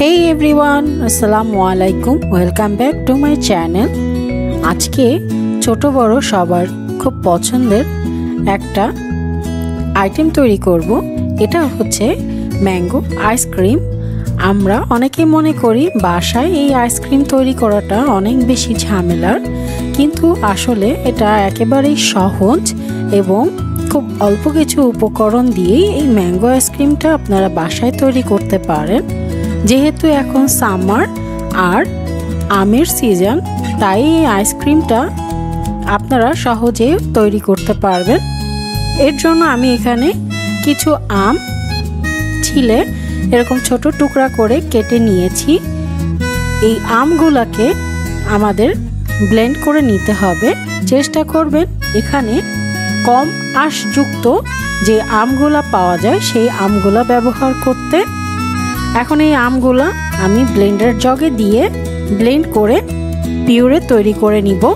হেই everyone আসসালামু আলাইকুম welcome back to my channel আজকে ছোট বড় সবার খুব পছন্দের একটা আইটেম তৈরি করব। এটা হচ্ছে ম্যাঙ্গো আইসক্রিম আমরা অনেকে মনে করি বাসায় এই আইসক্রিম তৈরি করাটা অনেক বেশি ঝামেলার। কিন্তু আসলে এটা একেবারেই সহজ এবং খুব অল্প কিছু উপকরণ দিয়েই এই ম্যাঙ্গো আইসক্রিমটা আপনারা বাসায় তৈরি করতে পারেন। যেহেতু এখন সামার আর আমের সিজন, তাই এই আইসক্রিমটা আপনারা সহজে তৈরি করতে পারবেন। এর জন্য আমি এখানে কিছু আম ছিলে এরকম ছোট টুকরা করে কেটে নিয়েছি। এই আমগুলাকে আমাদের ব্লেন্ড করে নিতে হবে। চেষ্টা করবেন এখানে কম আঁশযুক্ত যে আমগুলা পাওয়া যায়, সেই আমগুলা ব্যবহার করতে। এখন এই আমগুলো আমি ব্লেন্ডার জগে দিয়ে ব্লেন্ড করে পিউরে তৈরি করে নিব।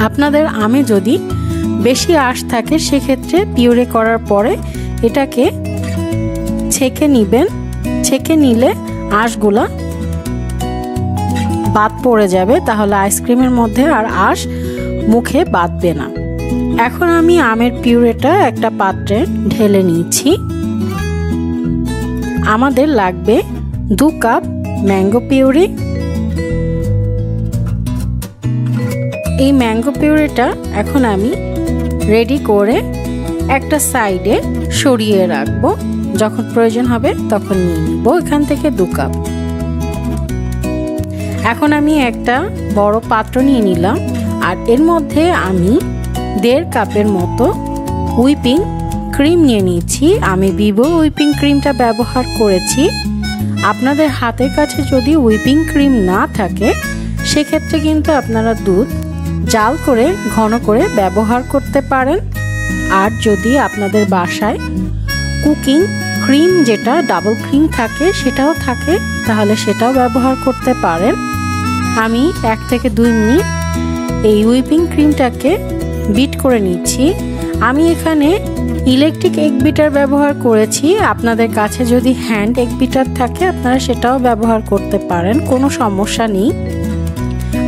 আপনাদের আমে যদি বেশি আঁশ থাকে, সেক্ষেত্রে পিউরে করার পরে এটাকে ছেঁকে নিবেন। ছেঁকে নিলে আঁশগুলা বাদ পড়ে যাবে, তাহলে আইসক্রিমের মধ্যে আর আঁশ মুখে বাঁধবে না। এখন আমি আমের পিউরেটা একটা পাত্রে ঢেলে নিচ্ছি। আমাদের লাগবে দু কাপ ম্যাঙ্গো পিউরি। এই ম্যাঙ্গো পিউরিটা এখন আমি রেডি করে একটা সাইডে সরিয়ে রাখব। যখন প্রয়োজন হবে তখন নিয়ে নিব। এখান থেকে দু কাপ। এখন আমি একটা বড় পাত্র নিয়ে নিলাম। আর এর মধ্যে আমি দেড় কাপের মতো হুইপিং ক্রিম নিয়ে নিয়েছি। আমি ভিভো উইপিং ক্রিমটা ব্যবহার করেছি। আপনাদের হাতের কাছে যদি উইপিং ক্রিম না থাকে, সেক্ষেত্রে কিন্তু আপনারা দুধ জাল করে, ঘন করে ব্যবহার করতে পারেন। আর যদি আপনাদের বাসায় কুকিং ক্রিম যেটা, ডাবল ক্রিম থাকে, সেটাও থাকে, তাহলে সেটাও ব্যবহার করতে পারেন। আমি এক থেকে দুই মিনিট এই উইপিং ক্রিমটাকে বিট করে নিচ্ছি। আমি এখানে ইলেকট্রিক এগ বিটার ব্যবহার করেছি। আপনাদের কাছে যদি হ্যান্ড এগ বিটার থাকে, আপনারা সেটাও ব্যবহার করতে পারেন, কোনো সমস্যা নেই।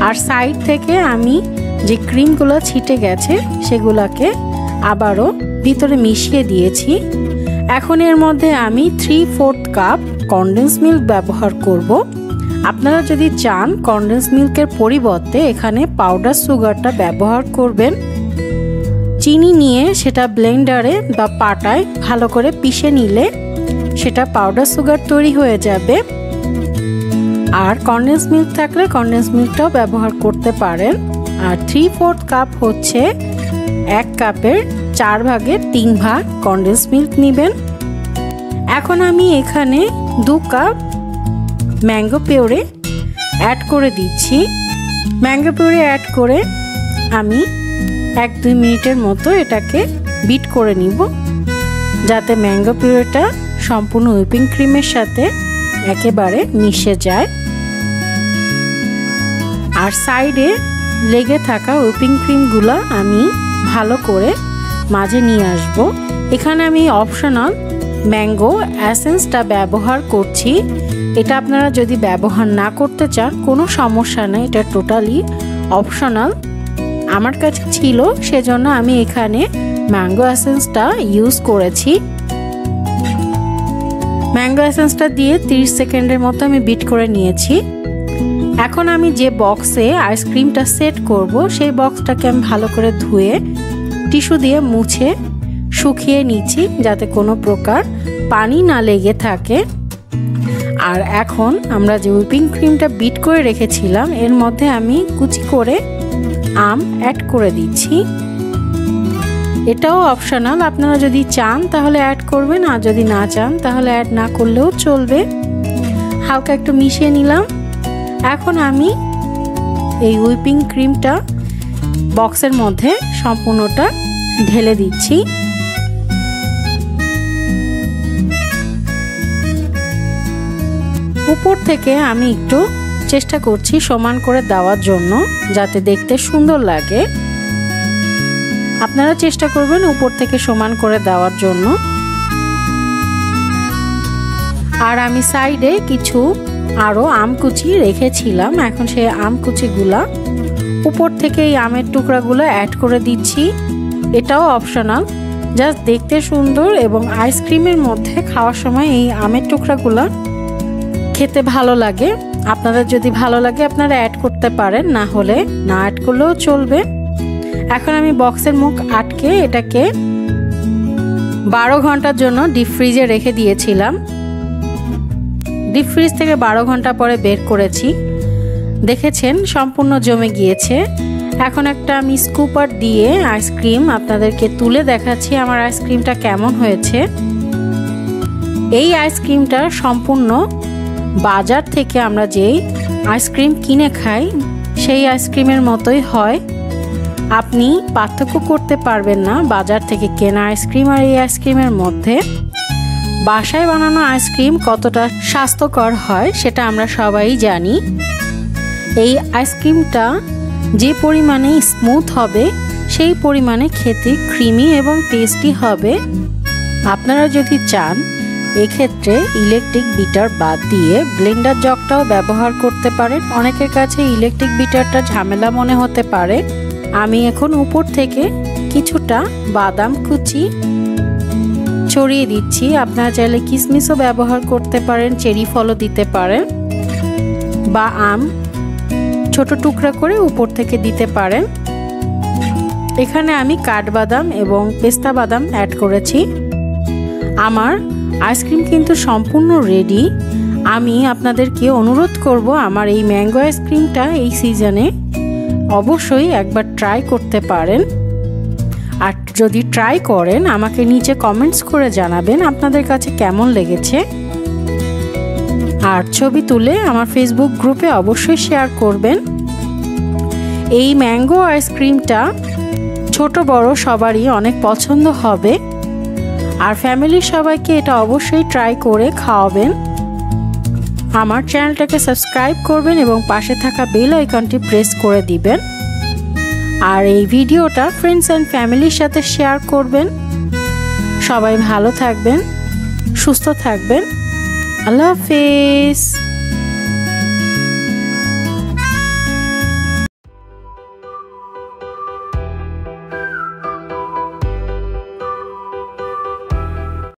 আর সাইড থেকে আমি যে ক্রিমগুলো ছিটে গেছে, সেগুলোকে আবারও ভিতরে মিশিয়ে দিয়েছি। এখন এর মধ্যে আমি three fourth cup condense milk ব্যবহার করব। আপনারা যদি চান কন্ডেন্স মিল্কের পরিবর্তে এখানে পাউডার সুগারটা ব্যবহার করবেন। চিনি নিয়ে সেটা ব্লেন্ডারে বা পাটায় ভালো করে পিষে নিলে সেটা পাউডার সুগার তৈরি হয়ে যাবে। আর কন্ডেন্স মিল্ক থাকলে কন্ডেন্স মিল্কটাও ব্যবহার করতে পারেন। আর থ্রি ফোর্থ কাপ হচ্ছে এক কাপের চার ভাগের তিন ভাগ কন্ডেন্স মিল্ক নেবেন। এখন আমি এখানে দু কাপ ম্যাঙ্গো পিওরে অ্যাড করে দিচ্ছি। ম্যাঙ্গো পিওরে অ্যাড করে আমি এক দুই মিনিটের মতো এটাকে বিট করে নিব, যাতে ম্যাঙ্গো পিউরেটা সম্পূর্ণ হুইপিং ক্রিমের সাথে একেবারে মিশে যায়। আর সাইডে লেগে থাকা হুইপিং ক্রিমগুলো আমি ভালো করে মাঝে নিয়ে আসব। এখানে আমি অপশনাল ম্যাঙ্গো অ্যাসেন্সটা ব্যবহার করছি। এটা আপনারা যদি ব্যবহার না করতে চান, কোনো সমস্যা নেই, এটা টোটালি অপশনাল। আমার কাছে ছিল, সেজন্য আমি এখানে ম্যাঙ্গো অ্যাসেন্সটা ইউজ করেছি। ম্যাঙ্গো অ্যাসেন্সটা দিয়ে 30 সেকেন্ডের মতো আমি বিট করে নিয়েছি। এখন আমি যে বক্সে আইসক্রিমটা সেট করব, সেই বক্সটাকে আমি ভালো করে ধুয়ে টিস্যু দিয়ে মুছে শুকিয়ে নিচ্ছি, যাতে কোনো প্রকার পানি না লেগে থাকে। আর এখন আমরা যে হুইপিং ক্রিমটা বিট করে রেখেছিলাম, এর মধ্যে আমি কুচি করে আম অ্যাড করে দিচ্ছি। এটাও অপশনাল আপনারা যদি চান তাহলে অ্যাড করবেন, আর যদি না চান তাহলে অ্যাড না করলেও চলবে। হালকা একটু মিশিয়ে নিলাম। এখন আমি এই হুইপিং ক্রিমটা বক্সের মধ্যে সম্পূর্ণটা ঢেলে দিচ্ছি। উপর থেকে আমি একটু চেষ্টা করছি সমান করে দেওয়ার জন্য যাতে দেখতে সুন্দর লাগে। আপনারা চেষ্টা করবেন উপর থেকে সমান করে দেওয়ার জন্য। আর আমি সাইডে কিছু আরও আমকুচি রেখেছিলাম। এখন সেই আমকুচিগুলা উপর থেকে এই আমের টুকরাগুলো অ্যাড করে দিচ্ছি। এটাও অপশনাল জাস্ট দেখতে সুন্দর এবং আইসক্রিমের মধ্যে খাওয়ার সময় এই আমের টুকরাগুলো খেতে ভালো লাগে। আপনাদের যদি ভালো লাগে আপনারা অ্যাড করতে পারেন, না হলে না অ্যাড করলেও চলবে। এখন আমি বক্সের মুখ আটকে এটাকে বারো ঘণ্টার জন্য ডিপ ফ্রিজে রেখে দিয়েছিলাম। ডিপ ফ্রিজ থেকে বারো ঘণ্টা পরে বের করেছি। দেখেছেন, সম্পূর্ণ জমে গিয়েছে। এখন একটা আমি স্কুপার দিয়ে আইসক্রিম আপনাদেরকে তুলে দেখাচ্ছি আমার আইসক্রিমটা কেমন হয়েছে। এই আইসক্রিমটা সম্পূর্ণ বাজার থেকে আমরা যেই আইসক্রিম কিনে খাই, সেই আইসক্রিমের মতোই হয়। আপনি পার্থক্য করতে পারবেন না বাজার থেকে কেনা আইসক্রিম আর এই আইসক্রিমের মধ্যে। বাসায় বানানো আইসক্রিম কতটা স্বাস্থ্যকর হয় সেটা আমরা সবাই জানি। এই আইসক্রিমটা যে পরিমাণে স্মুথ হবে, সেই পরিমাণে খেতে ক্রিমি এবং টেস্টি হবে। আপনারা যদি চান এক্ষেত্রে ইলেকট্রিক বিটার বাদ দিয়ে ব্লেন্ডার জগটাও ব্যবহার করতে পারেন। অনেকের কাছে ইলেকট্রিক বিটারটা ঝামেলা মনে হতে পারে। আমি এখন উপর থেকে কিছুটা বাদাম কুচি ছড়িয়ে দিচ্ছি। আপনারা চাইলে কিসমিসও ব্যবহার করতে পারেন, চেরি ফলও দিতে পারেন বা আম ছোট টুকরা করে উপর থেকে দিতে পারেন। এখানে আমি কাঠবাদাম এবং পেস্তা বাদাম অ্যাড করেছি। আমার আইসক্রিম কিন্তু সম্পূর্ণ রেডি আমি আপনাদেরকে অনুরোধ করব আমার এই ম্যাঙ্গো আইসক্রিমটা এই সিজনে অবশ্যই একবার ট্রাই করতে পারেন। আর যদি ট্রাই করেন, আমাকে নিচে কমেন্টস করে জানাবেন আপনাদের কাছে কেমন লেগেছে। আর ছবি তুলে আমার ফেসবুক গ্রুপে অবশ্যই শেয়ার করবেন। এই ম্যাঙ্গো আইসক্রিমটা ছোট বড় সবারই অনেক পছন্দ হবে। আর ফ্যামিলির সবাইকে এটা অবশ্যই ট্রাই করে খাওয়াবেন। আমার চ্যানেলটাকে সাবস্ক্রাইব করবেন এবং পাশে থাকা বেল আইকনটি প্রেস করে দিবেন। আর এই ভিডিওটা ফ্রেন্ডস অ্যান্ড ফ্যামিলির সাথে শেয়ার করবেন। সবাই ভালো থাকবেন, সুস্থ থাকবেন। আল্লাহ হাফেজ।